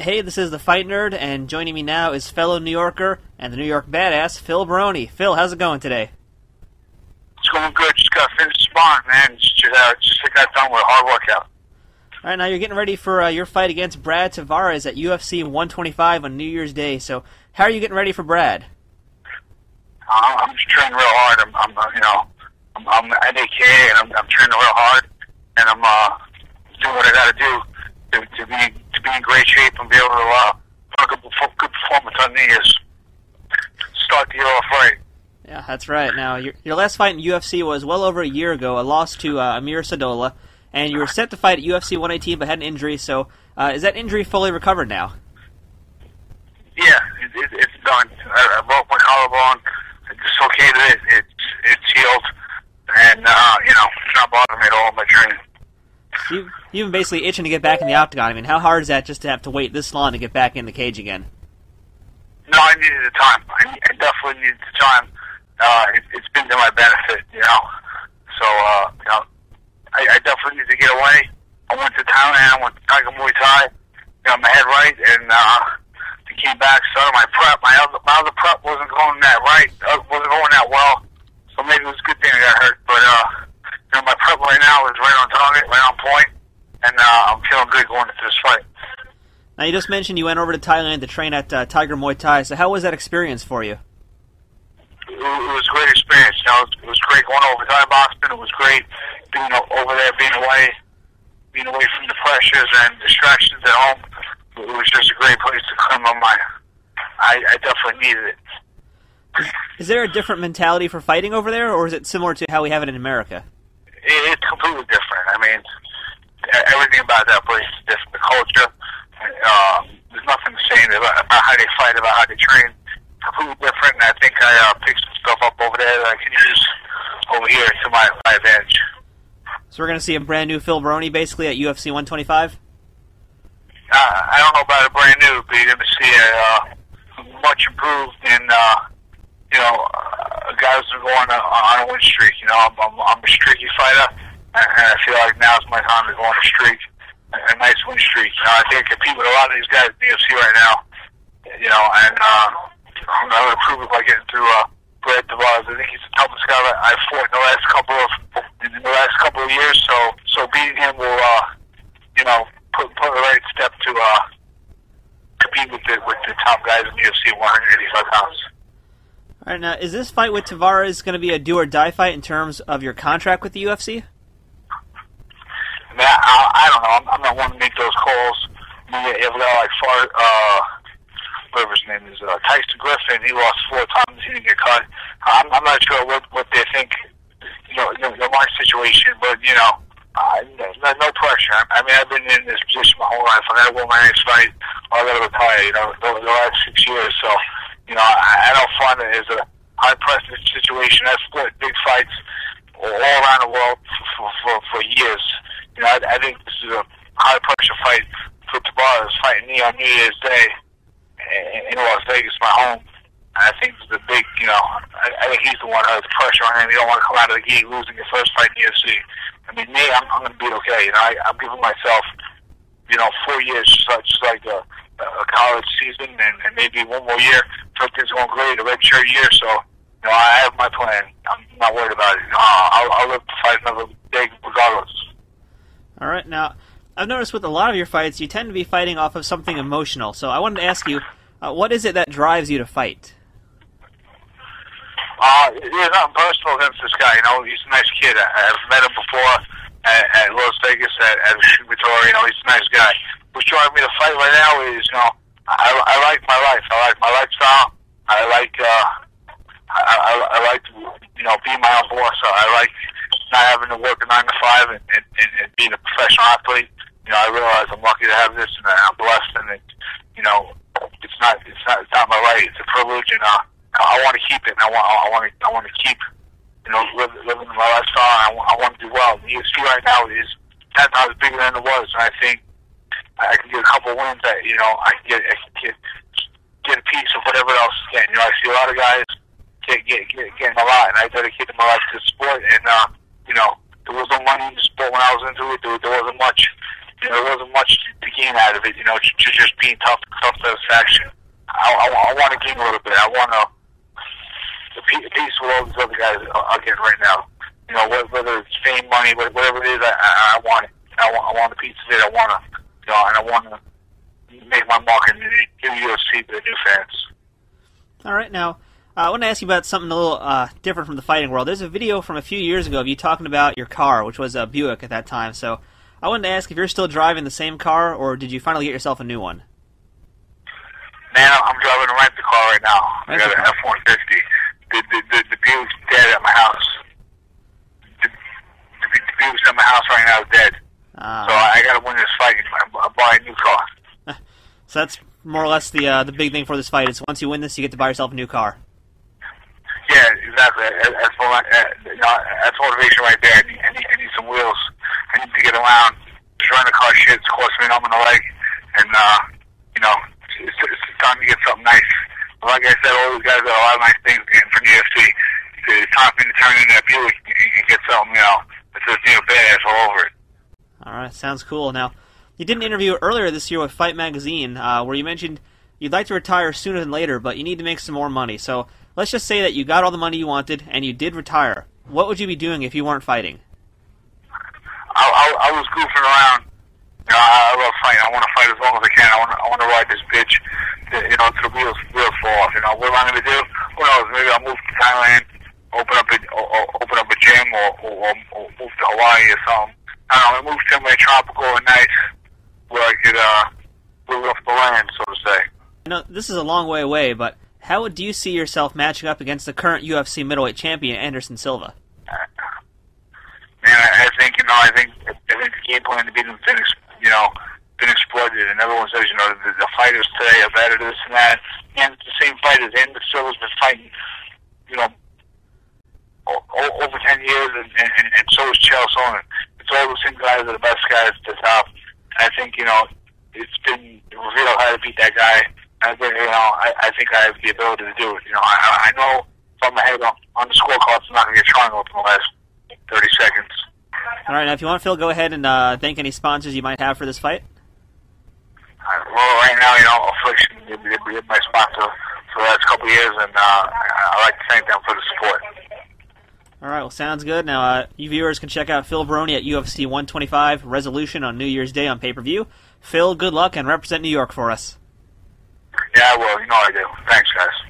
Hey, this is the Fight Nerd, and joining me now is fellow New Yorker and the New York badass, Phil Baroni. Phil, how's it going today? It's going good. Just got finished sparring, man. Just, uh, just got done with a hard workout. All right, now you're getting ready for uh, your fight against Brad Tavares at UFC 125 on New Year's Day. So, how are you getting ready for Brad? Uh, I'm just training real hard. I'm, I'm uh, you know, I'm, I'm at AK and I'm, I'm training real hard, and I'm uh, doing what I got to do to, to be to be in great shape and be able to uh, put a good, good performance on New Year's. Start the year off right. Yeah, that's right. Now, your, your last fight in UFC was well over a year ago, a loss to uh, Amir Sadollah, and you were set to fight at UFC 118 but had an injury. So, uh, is that injury fully recovered now? Yeah, it, it, it's done. I, I broke my collarbone. I dislocated it. It's it's healed, and uh, you know, it's not bothering me at all. My training. You, you've been basically itching to get back in the octagon. I mean, how hard is that just to have to wait this long to get back in the cage again? No, I needed the time. I, I definitely needed the time. Uh, it, it's been to my benefit, you know. So, uh, you know, I, I definitely need to get away. I went to Thailand. I went to Tiger Muay Thai. Got my head right, and uh, came back. Started my prep. My other, my other prep wasn't going that right. Uh, wasn't going that well. So maybe it was a good thing I got hurt. But uh, you know, my prep right now is right on target, right on point, and uh, I'm feeling good going into this fight. Now, you just mentioned you went over to Thailand to train at uh, Tiger Muay Thai. So, how was that experience for you? It, it was a great experience. You know, it was, it was great going over to Thai boxing. It was great being over there, being away, being away from the pressures and distractions at home. It was just a great place to clear my mind. I, I definitely needed it. Is there a different mentality for fighting over there, or is it similar to how we have it in America? It, it's completely different. I mean, everything about that place is different. The culture, uh, there's nothing to say about, about how they fight, about how they train. Completely different, and I think I uh, picked some stuff up over there that I can use over here to my, my advantage. So we're going to see a brand new Phil Baroni basically at UFC 125? Uh, I don't know about a brand new, but you're going to see a uh, much improved and, uh, you know, a guy who's going on on a win streak. You know, I'm, I'm, I'm a streaky fighter, and I feel like now's my time to go on a streak, a, a nice win streak. You know, I think I compete with a lot of these guys in the UFC right now, you know, and uh, I'm going to prove it by getting through uh, Brad Tavares. I think he's the toughest guy that I've fought in the last couple of in the last couple of years. So, so beating him will, uh, you know, put put the right step to uh, compete with the with the top guys in the UFC 185 pounds. All right, now is this fight with Tavares going to be a do or die fight in terms of your contract with the UFC? I, mean, I, I don't know. I'm, I'm not one to make those calls. I mean, if they're like far, uh, whatever his name is, uh, Tyson Griffin, he lost four times. He didn't get cut. I'm, I'm not sure what what they think. You know, you know, my situation, but you know, uh, no, no pressure. I, mean, I've been in this position my whole life. I got to my next fight. I got to retire. You know, the, the last six years. So, you know, I, I don't find it as a high pressure situation. I've split big fights all around the world for for, for years. You know, I, I think this is a high pressure fight for Tavares fighting me on New Year's Day in Las Vegas, my home. I think the big, you know, I, I think he's the one who has the pressure on him. You don't want to come out of the gate losing your first fight in the UFC. I mean, me, I'm, I'm going to be okay. You know, I, I'm giving myself, you know, four years, just like, just like a, a college season, and, and maybe one more year. So things going great, a red shirt year. So, you know, I have my plan. I'm not worried about it. Know, I'll, I'll live to fight another day regardless. All right, now I've noticed with a lot of your fights, you tend to be fighting off of something emotional. So I wanted to ask you, uh, what is it that drives you to fight? Uh, there's nothing personal against this guy. You know, he's a nice kid. I, I've met him before at, at Las Vegas at, at Shooting You know, he's a nice guy. What's driving me to fight right now is, you know, I, I like my life. I like my lifestyle. I like, uh, I, I, I like, you know, being my own boss. I like not having to work a nine to five and, and, and, and being a professional athlete. You know, I realize I'm lucky to have this, and I'm blessed, and it, you know, it's not, it's not, it's not my right. It's a privilege, and uh, I want to keep it. And I want, I want to, I want to keep, you know, live, living my lifestyle. I, I want to do well. The UFC right now is ten times bigger than it was, and I think I can get a couple wins. That you know, I can get, I can get, get a piece of whatever else is getting. You know, I see a lot of guys get, get, get getting a lot, and I dedicated my life to the sport. And uh, you know, there was no money in the sport when I was into it. There, there wasn't much you know, there wasn't much to gain out of it. You know, just, just being tough, tough satisfaction. I, I, I want to gain a little bit. I want to the piece with all these other guys are getting right now. You know, whether it's fame, money, whatever it is, I, I, I want it. I want, I want a piece of it. I want to, you know, and I want to make my mark in the UFC to the new fans. All right, now. Uh, I want to ask you about something a little uh, different from the fighting world. There's a video from a few years ago of you talking about your car, which was a Buick at that time. So I wanted to ask if you're still driving the same car, or did you finally get yourself a new one? Man, I'm driving a rental car right now. I got an F-150. The, the, the, the Buick's dead at my house. The, the, the Buick's at my house right now is dead. Uh, so I, I got to win this fight. I buy a new car. so that's more or less the uh, the big thing for this fight. Is once you win this, you get to buy yourself a new car. Yeah, exactly. That's, for, uh, that's motivation right there. I need, I need, I need some wheels. I need to get around. Just running the car shit. It's costing me an arm and a leg. And, uh, you know, it's, it's time to get something nice. Like I said, all these guys got a lot of nice things getting from the UFC. It's time for me to turn in that Buick and get something, you know, that says, you know, badass all over it. All right, sounds cool. Now, you did an interview earlier this year with Fight Magazine uh, where you mentioned you'd like to retire sooner than later, but you need to make some more money. So let's just say that you got all the money you wanted and you did retire. What would you be doing if you weren't fighting? I, I, I was goofing around. You know, I, I love fighting. I want to fight as long as I can. I want to, I want to ride this bitch, you know, to the wheels wheels fall off. You know, what am I going to do? Who knows? Maybe I'll move to Thailand, open up a or, open up a gym, or, or, or move to Hawaii or something. I don't know. Move somewhere tropical and nice could uh, move off the land, so to say. You know, this is a long way away, but how do you see yourself matching up against the current UFC middleweight champion Anderson Silva? Man, I think you know, I think I think the game plan to beat him finished, you know, been exploited, and everyone says, you know, the, the fighters today are better, this and that. And it's the same fight fighters. Anderson Silva's been fighting, you know, o- over ten years, and, and, and so is Chael Sonnen. It's all the same guys are the best guys at the top. I think you know it's been revealed how to beat that guy. I think you know I, I think I have the ability to do it. You know I, I know from my head on, on the scorecard I'm not going to get triangle in the last thirty seconds. All right, now if you want, Phil, go ahead and uh, thank any sponsors you might have for this fight. Uh, well, right now, you know, Affliction is my sponsor for the last couple of years, and uh, I'd like to thank them for the support. All right, well, sounds good. Now, uh, you viewers can check out Phil Baroni at UFC 125 Resolution on New Year's Day on pay per view. Phil, good luck and represent New York for us. Yeah, I will. You know I do. Thanks, guys.